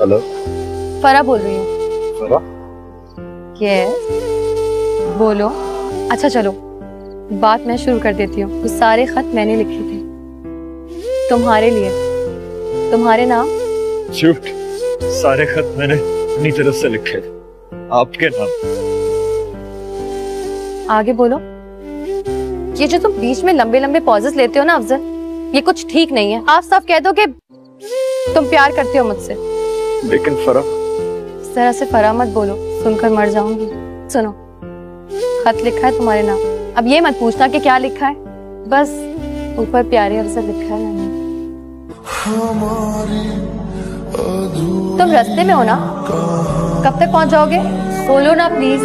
Hello. फरा बोल रही हूँ। फरा? यस बोलो। अच्छा चलो। बात मैं शुरू कर देती हूँ। ये सारे खत मैंने लिखे थे। तुम्हारे लिए। तुम्हारे नाम? झूठ सारे खत मैंने अपनी तरफ़ से लिखे। थे आपके नाम? आगे बोलो। ये जो तुम बीच में लंबे लंबे पॉजेस लेते हो ना अफजल ये कुछ ठीक नहीं है। आप सब कह दो कि तुम प्यार करते हो मुझसे। लेकिन फरा इस तरह से फरा मत बोलो। सुनकर मर जाऊँगी। सुनो खत लिखा है तुम्हारे नाम। अब ये मत पूछना कि क्या लिखा है। बस ऊपर प्यारे अफसर लिखा है। मैंने तुम रास्ते में हो ना? कब तक पहुँच जाओगे? बोलो ना प्लीज़